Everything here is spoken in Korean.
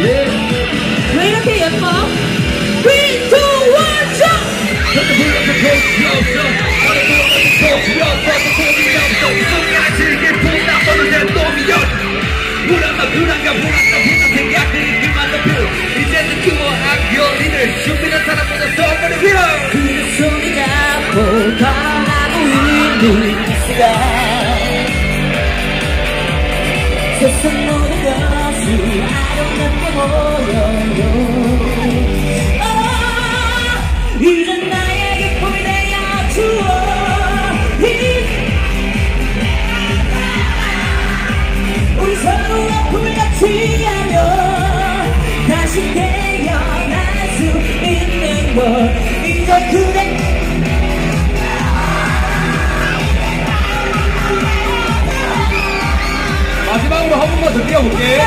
왜 이렇게 예뻐? 3, 2, 1, 자! 그 손이 잡고 떠나고 있는 시간 세상 모든 것이 걸 이제 그대 마지막으로 한 번만 더 뛰어볼게.